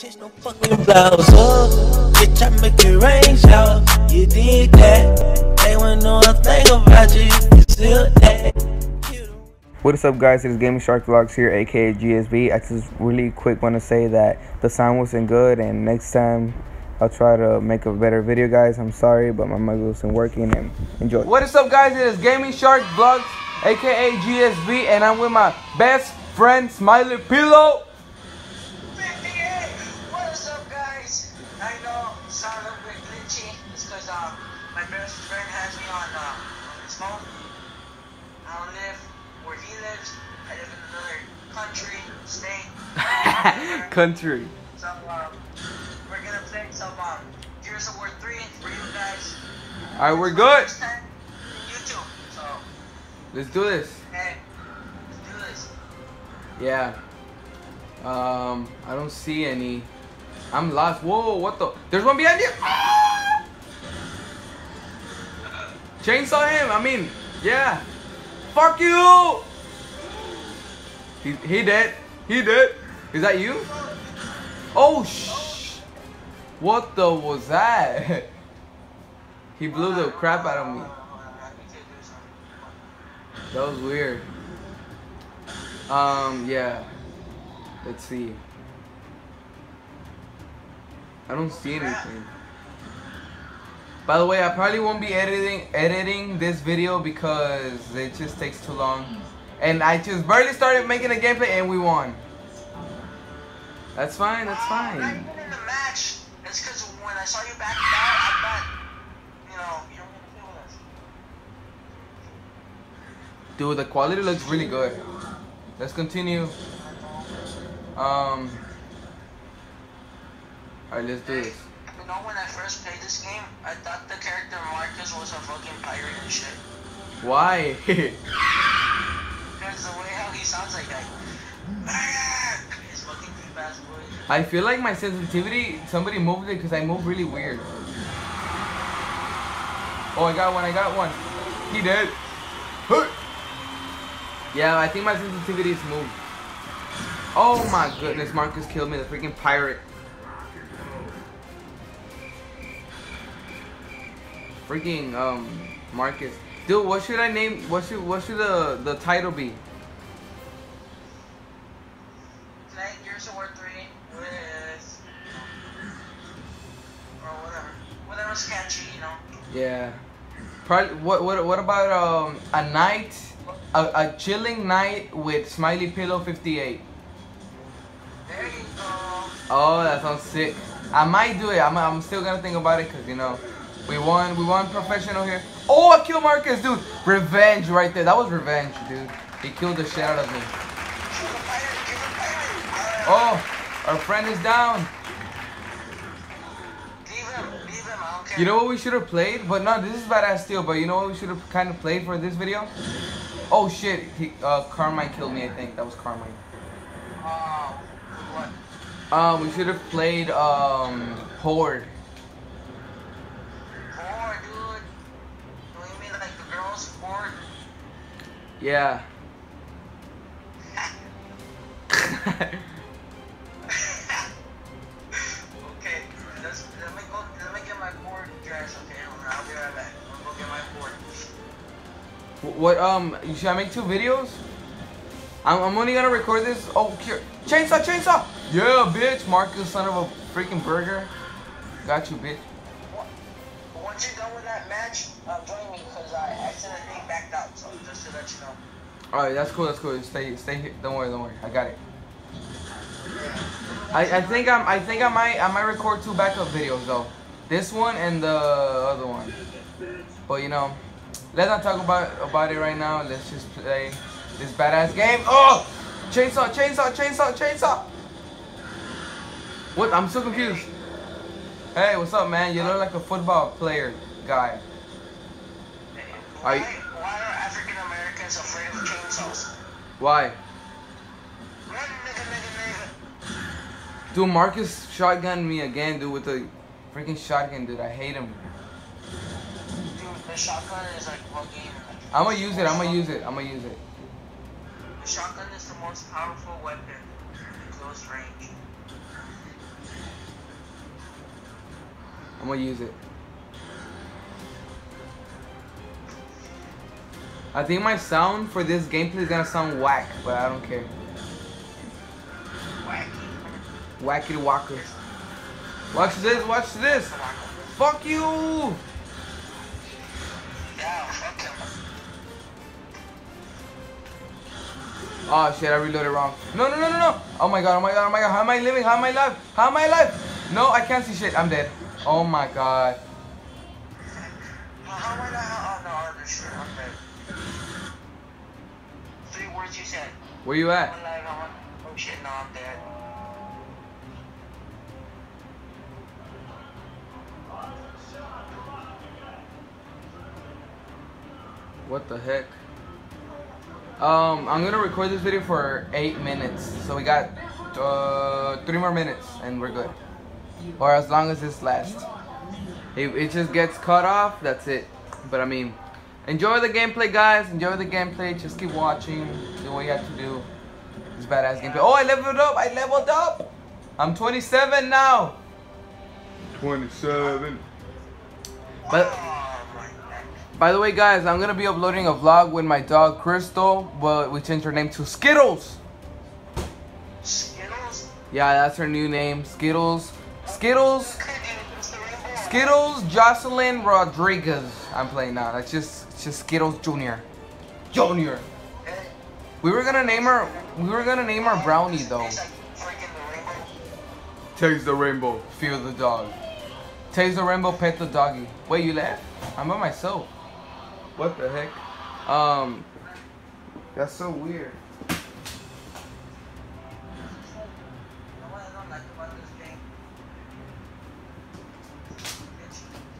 Change no fucking blouse up. Bitch, I make it rain shower. You did that. They wanna know a thing about you. You still that. What is up guys, it is Gaming Shark Vlogs here, aka GSV. I just really quick want to say that the sound wasn't good and next time I'll try to make a better video guys. I'm sorry, but my mic wasn't working and enjoy. What is up guys, it is Gaming Shark Vlogs, aka GSV, and I'm with my best friend, Smiley Pillow. Country. So, um, we're gonna play some, um, Gears of War 3 for you guys. Alright, we're good. YouTube. So, Let's do this. let's do this. Yeah. Um, I don't see any. I'm lost. Whoa, what the? There's one behind you. Ah! Chainsaw him. I mean, yeah. Fuck you. He he dead. He dead. Is that you? Oh shh. What the was that? he blew the crap out of me. That was weird. Um, yeah. Let's see. I don't see anything. By the way, I probably won't be editing editing this video because it just takes too long. And I just barely started making a gameplay and we won. That's fine, that's Not fine. even in the match. It's because when I saw you back out, I thought, you know, you don't want to play with us. Dude, the quality looks really good. Let's continue. Um Alright, let's do this. You know, when I first played this game, I thought the character Marcus was a fucking pirate and shit. Why? Because the way how he sounds like that. I feel like my sensitivity, somebody moved it because I move really weird. Oh, I got one, I got one. He did. Yeah, I think my sensitivity is moved. Oh my goodness, Marcus killed me, the freaking pirate. Freaking, um, Marcus. Dude, what should I name, what should, what should the, the title be? Probably. What what what about um a night, a, a chilling night with Smiley Pillow 58? There you go. Oh, that sounds sick. I might do it. I'm I'm still gonna think about it because you know, we won we won professional here. Oh, I killed Marcus, dude. Revenge right there. That was revenge, dude. He killed the shit out of me. Oh, our friend is down. Leave him, leave him, I don't care. You know what we should have played? But no, this is badass still. But you know what we should have kind of played for this video? Oh shit, he, uh, Carmine killed me. I think that was Carmine. Oh, what? Um, we should have played um Horde. Four, dude. What do you mean, like the girls? Four? Yeah. what um? Should I make two videos? I'm, I'm only gonna record this. Oh, here. chainsaw, chainsaw. Yeah, bitch, Marcus, son of a freaking burger. Got you, bitch. What? Once you're done with that match, uh, join me, because I accidentally backed out, so just to let you know. All right, that's cool. That's cool. Stay, stay here. Don't worry, don't worry. I got it. I, I think I'm. I think I might. I might record two backup videos though. This one and the other one. But you know, let's not talk about about it right now. Let's just play this badass game. Oh, chainsaw, chainsaw, chainsaw, chainsaw. What? I'm so confused. Hey, what's up, man? You look like a football player guy. Why, Are you- why are African Americans afraid of chainsaws? Why? Run, nigga, nigga, nigga. Dude, Marcus shotgun me again, dude, with the freaking shotgun, dude. I hate him. The shotgun is like. I'm gonna use it. I'm gonna use it. I'm gonna use it. The shotgun is the most powerful weapon in close range. I'm gonna use it. I think my sound for this gameplay is gonna sound whack, but I don't care. Wacky. Wacky walker. Watch this, watch this. Fuck you! Oh shit, I reloaded wrong. No, no, no, no, no. Oh my god, oh my god, oh my god. How am I living? How am I alive? How am I alive? No, I can't see shit. I'm dead. Oh my god. How am I not? No, shit. I'm dead. Three words you said. Where you at? One leg on. Oh shit, no, I'm dead. What the heck? Um, I'm gonna record this video for eight minutes. So we got uh, three more minutes and we're good. Or as long as this lasts. If it just gets cut off, that's it. But I mean, enjoy the gameplay, guys. Enjoy the gameplay. Just keep watching. Do what you have to do. It's badass gameplay. Oh, I leveled up. I leveled up. I'm 27 now. 27. But. By the way, guys, I'm gonna be uploading a vlog with my dog Crystal, but we changed her name to Skittles. Skittles? Yeah, that's her new name, Skittles. Skittles, Could you use the rainbow? Skittles, Jocelyn Rodriguez. I'm playing now. That's just, it's just Skittles Junior. Junior. Eh, We were gonna name her. We were gonna name her Brownie though. It's the rainbow. Taste the rainbow, feel the dog. Taste the rainbow, pet the doggy. Wait, you left? I'm by myself. What the heck? Um, that's so weird.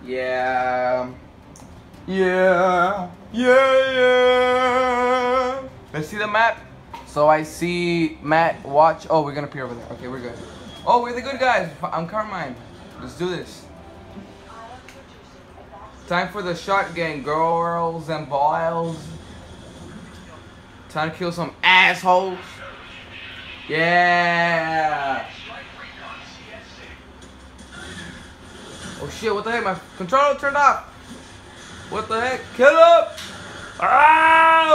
Yeah. Yeah. Yeah, yeah. Let's see the map. So I see Matt watch. Oh, we're gonna peer over there. Okay, we're good. Oh, we're the good guys. I'm Carmine. Let's do this. Time for the shotgun, girls and boys. Time to kill some assholes. Yeah. Oh shit, what the heck? My controller turned off. What the heck? Kill him! Ah!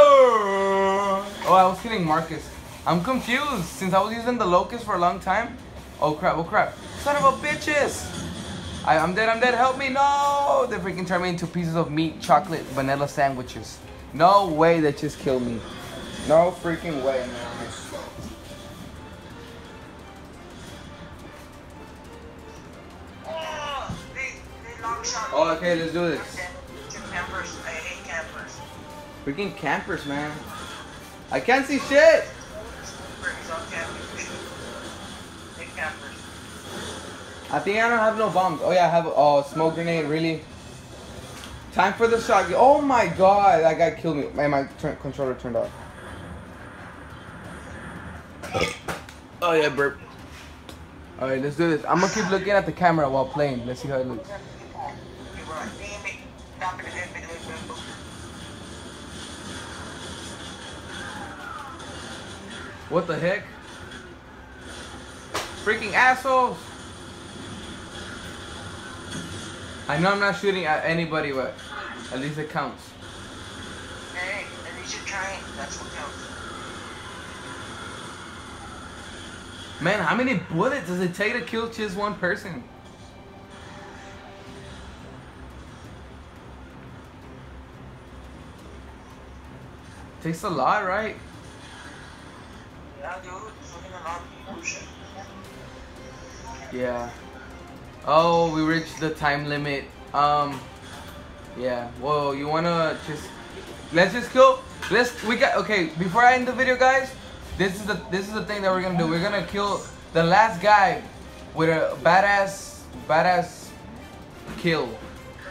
Oh, I was killing Marcus. I'm confused since I was using the locust for a long time. Oh crap, oh crap. Son of a bitches! I, I'm dead, I'm dead, help me, no! They freaking turned me into pieces of meat, chocolate, vanilla sandwiches. No way they just killed me. No freaking way, man. Oh. Oh, okay, let's do this. Campers, I hate campers. Freaking campers, man. I can't see shit! Brings up camping. Hate campers. I think I don't have no bombs. Oh yeah, I have a oh, smoke grenade. Really? Time for the shot. Oh my god, that guy killed me. Man, my turn- controller turned off. Oh yeah, burp. All right, let's do this. I'm gonna keep looking at the camera while playing. Let's see how it looks. People are like, damn it. Stop it, damn it, damn it. What the heck? Freaking assholes! I know I'm not shooting at anybody, but at least it counts. Hey, at least you're trying. That's what counts. Man, how many bullets does it take to kill just one person? Takes a lot, right? Yeah, dude. Fucking a lot. Yeah. Oh, we reached the time limit. Um, yeah. Whoa, you wanna just let's just kill. Let's we got okay. Before I end the video, guys, this is the this is the thing that we're gonna do. We're gonna kill the last guy with a badass badass kill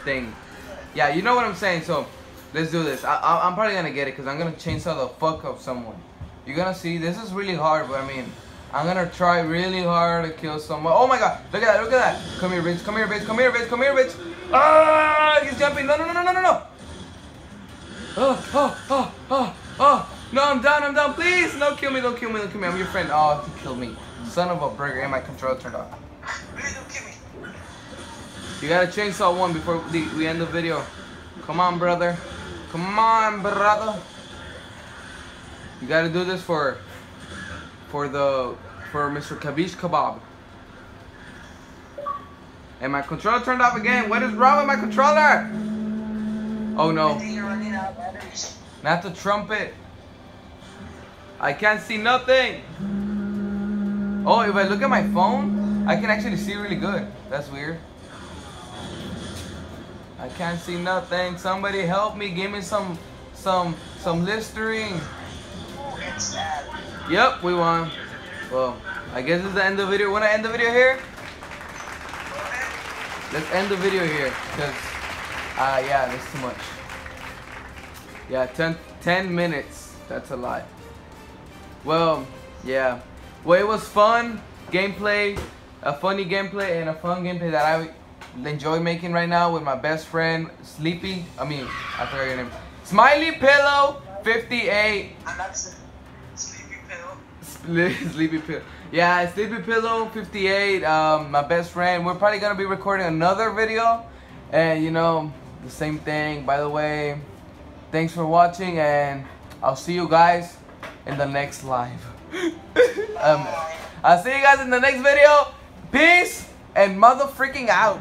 thing. Yeah, you know what I'm saying. So let's do this. I, I, I'm probably gonna get it because I'm gonna chainsaw the fuck of someone. You're gonna see. This is really hard, but I mean. I'm gonna try really hard to kill someone. Oh my god, look at that, look at that. Come here, bitch, come here, bitch, come here, bitch, come here, bitch. Ah, he's jumping. No, no, no, no, no, no, no. Oh, oh, oh, oh, oh. No, I'm down, I'm down. Please, no, kill me, don't kill me, don't kill me. I'm your friend. Oh, he killed me. Son of a burger, and my controller turned off. Really don't kill me. You gotta chainsaw one before we end the video. Come on, brother. Come on, brother. You gotta do this for for the for Mr. Kabish Kebab. And my controller turned off again. What is wrong with my controller? Oh no, not the trumpet. I can't see nothing. Oh, if I look at my phone, I can actually see really good. That's weird. I can't see nothing. Somebody help me. Give me some, some, some Listerine. Ooh, it's. Yep, we won. Well, I guess it's the end of the video. Wanna end the video here? Let's end the video here, cause, uh, yeah, that's too much. Yeah, 10, 10 minutes. That's a lot. Well, yeah. Well, it was fun gameplay, a funny gameplay, and a fun gameplay that I enjoy making right now with my best friend Sleepy. I mean, I forgot your name. Smiley Pillow 58. I'm not s- sleepy pill. Sli- Sleepy Pillow. Yeah, Sleepy Pillow 58. Um, my best friend. We're probably gonna be recording another video, and you know the same thing. By the way, thanks for watching, and I'll see you guys in the next live. um, I'll see you guys in the next video. Peace and mother freaking out.